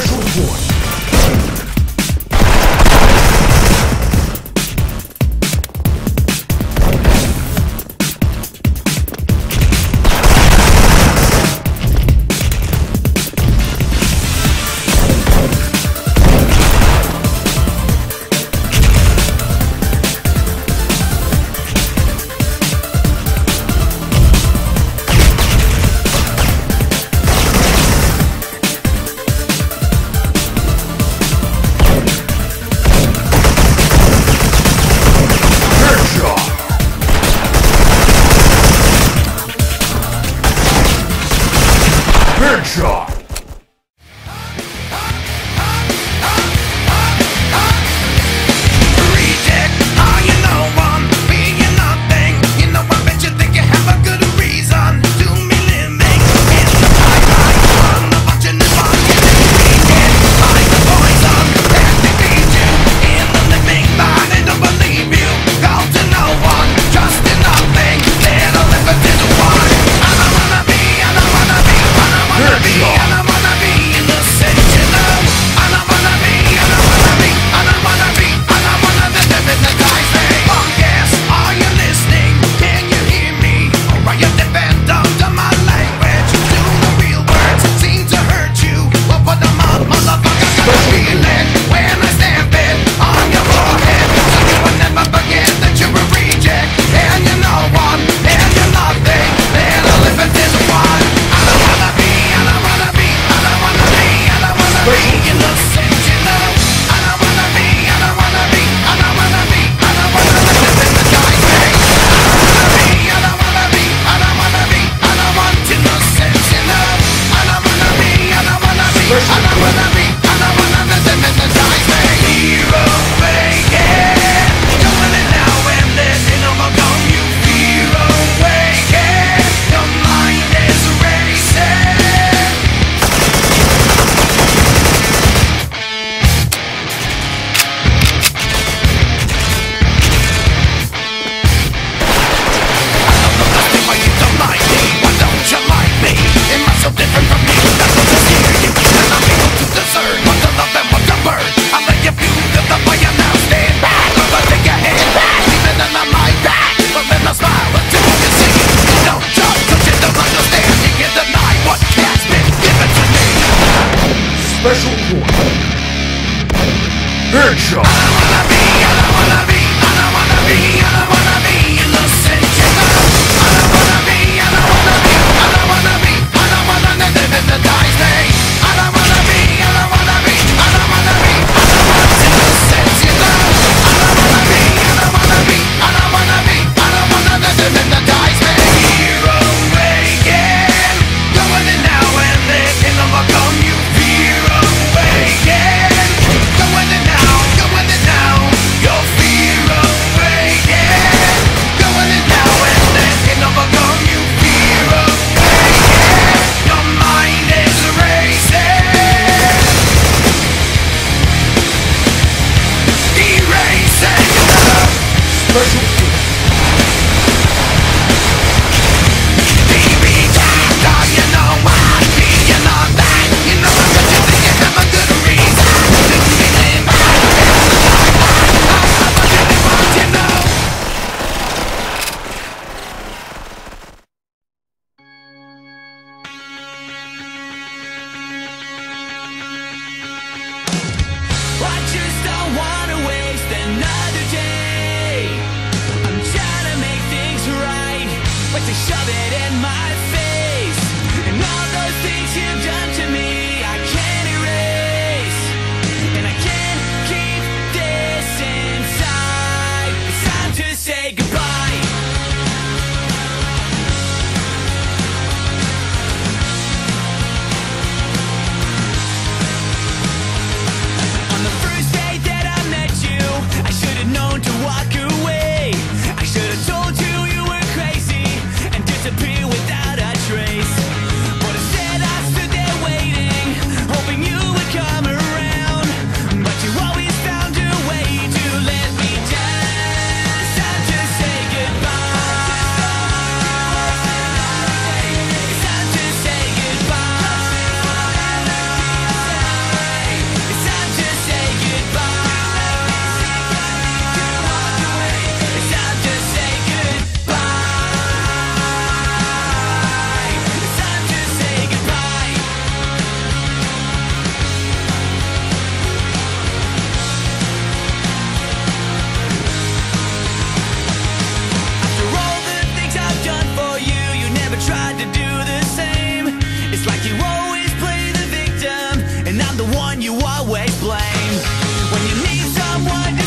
Special point. Headshot. Shove it in my you always blame. When you need someone